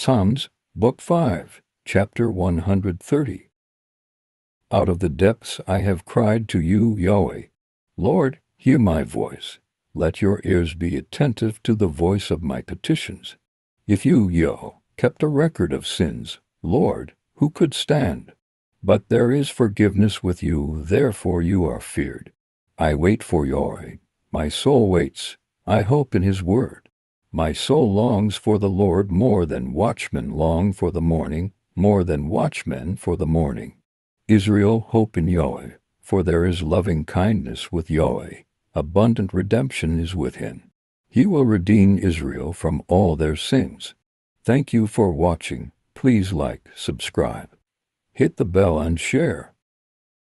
Psalms, Book 5, Chapter 130. Out of the depths I have cried to you, Yahweh. Lord, hear my voice. Let your ears be attentive to the voice of my petitions. If you, Yah, kept a record of sins, Lord, who could stand? But there is forgiveness with you, therefore you are feared. I wait for Yahweh. My soul waits. I hope in his word. My soul longs for the Lord more than watchmen long for the morning, more than watchmen for the morning. Israel, hope in Yahweh, for there is loving kindness with Yahweh. Abundant redemption is with him. He will redeem Israel from all their sins. Thank you for watching. Please like, subscribe. Hit the bell and share.